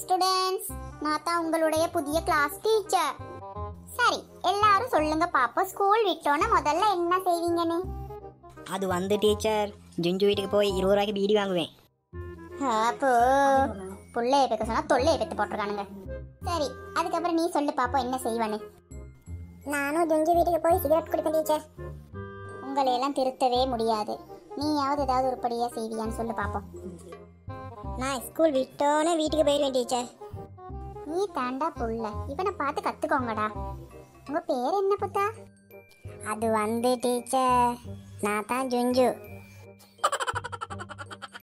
Students நான் தான் உங்களுடைய புதிய கிளாஸ் டீச்சர் சரி எல்லாரும் சொல்லுங்க பாப்போம் ஸ்கூல் விட்டோன்னே முதல்ல என்ன செய்வீங்கன்னு? அது வந்து டீச்சர் ஜுஞ்சு வீட்டுக்கு போய் இருபது ரூபாய்க்கு பீடி வாங்குவேன். அப்போ புள்ளைய பெக்க சொன்னா தொல்லைய பெத்து போட்டிருக்கானுங்க. சரி அதுக்கப்புறம் நீ சொல்லு பாப்போம் என்ன செய்வானு நானும் துஞ்சு வீட்டுக்கு போய் சிகரெட் குடிப்பேன் டீச்சர் உங்களை எல்லாம் திருத்தவே முடியாது. நீயாவது ஏதாவது உருப்படியா செய்வியான்னு சொல்லு பாப்போம். நான் ஸ்கூல் விட்டோன்னே வீட்டுக்கு போயிடுவேன் டீச்சர் நீ தாண்டா புள்ள. இவனை பார்த்து கத்துக்கோங்கடா. உங்க பேர் என்ன புத்தா? அது வந்து டீச்சர் நான் தான் ஜுஞ்சு.